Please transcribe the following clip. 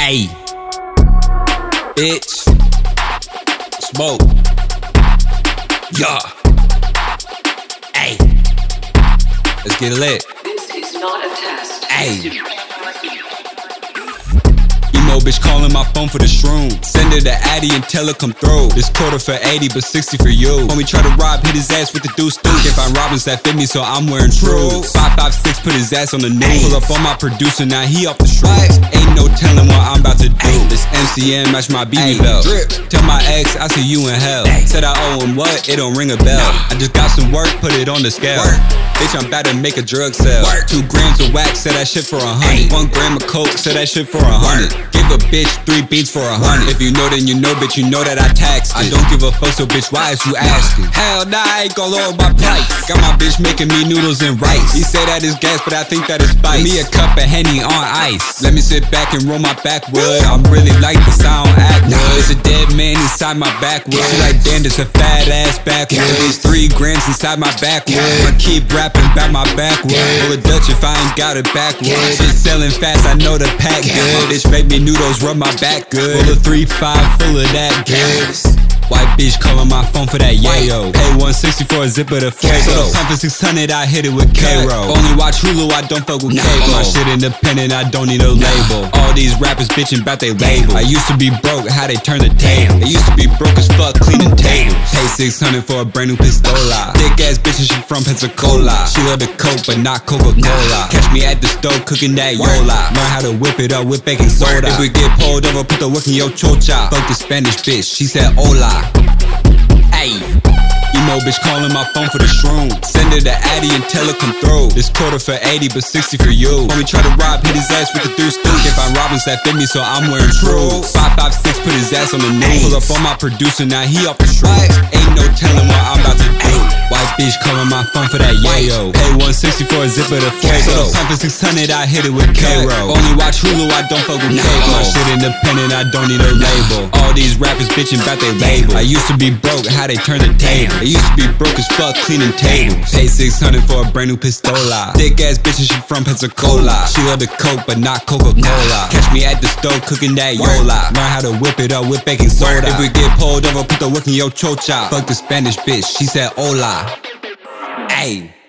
Ayy. Bitch. Smoke. Yeah. Ayy. Let's get lit. This is not a test. Ayy. Emo bitch calling my phone for the shroom. Send her to Addy and tell her come through. This quarter for 80, but 60 for you. Homie try to rob, hit his ass with the deuce deuce. Can't find Robins that fit me, so I'm wearing true. 556 put his ass on the news. Pull up on my producer, now he off the strike. Ain't no telling what I'm about to do. This MCM match my BB belt. Tell my ex I see you in hell. Said I owe him what? It don't ring a bell. I just got some work, put it on the scale. Bitch, I'm about to make a drug sale. Two grams of wax, said that shit for a hundred. One gram of coke, said that shit for a hundred. Give a bitch three beats for a hundred. If you know, then you know, bitch, you know that I taxed it. I don't give a fuck, so bitch, why is you asking? Hell nah, I ain't gon' lower my price. Got my bitch making me noodles and rice. He say that is gas, but I think that is spice. Give me a cup of Henny on ice. Let me sit back and roll my backwood. I'm really like the sound act. It's a dead man inside my backwood. Like damn, it's a fat ass backwood. It's three grams inside my backwood. I keep rapping about my backwood. Roll a Dutch if I ain't got it backwood. Shit selling fast, I know the pack good. Bitch make me noodles, rub my back good. A three five full of that good. White bitch calling my phone for that yayo. Pay 160 for a zip of the fuego. Something 600, I hit it with K-Roll. Only watch Hulu, I don't fuck with cable. My shit independent, I don't need a label. All these rappers bitching about they label. I used to be broke, how they turn the table. They used to be broke as fuck, cleaning tables. 600 for a brand new pistola. Thick ass bitch and she from Pensacola. She love the coke, but not Coca-Cola. Catch me at the stove cooking that yola. Learn how to whip it up with baking soda. If we get pulled over, put the work in your chocha. Fuck the Spanish bitch, she said hola. Bitch calling my phone for the shroom. Send her to Addy and tell her come through. This quarter for 80, but 60 for you. Homie try to rob, hit his ass with the deuce deuce. Can't find Robins that fit me, so I'm wearing true. 556 put his ass on the news. Pull up on my producer, now he off the strike. Ain't no telling bitch calling my phone for that yayo. Pay 160 for a zip of the fuego. Something 600, I hit it with K-Roll. Only watch Hulu, I don't fuck with cable. My shit independent, I don't need a label. All these rappers bitching about their label. I used to be broke, how they turn the table. I used to be broke as fuck, cleaning tables. Pay 600 for a brand new pistola. Thick ass bitch she from Pensacola. She love the coke, but not Coca-Cola. Catch me at the stove cooking that yola. Learn how to whip it up with baking soda. If we get pulled over, put the work in your chocha. Fuck the Spanish bitch, she said hola. Ayy.